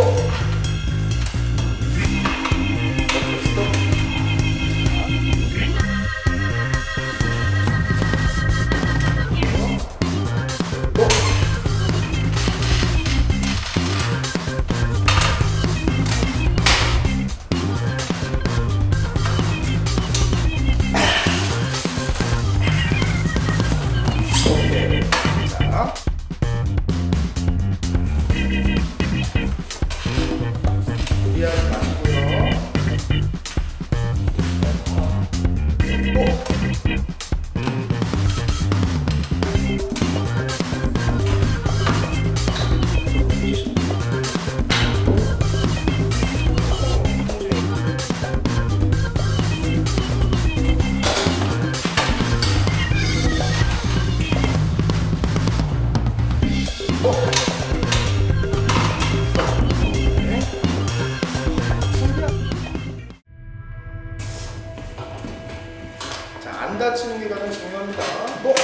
어? 자, 안 다치는 게 가장 중요합니다. 목!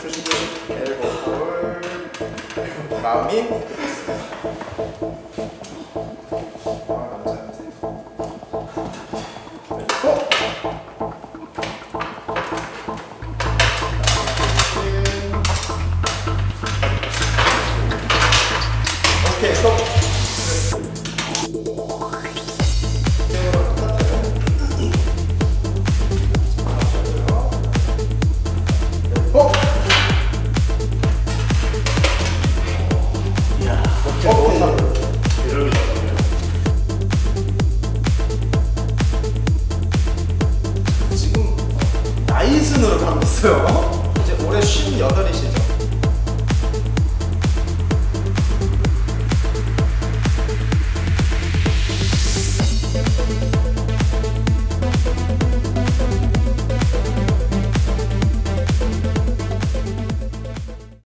조심 조심. 엘보 볼. 마음이 오케이, 스톱. 가고 있어요. 이제 올해 58이신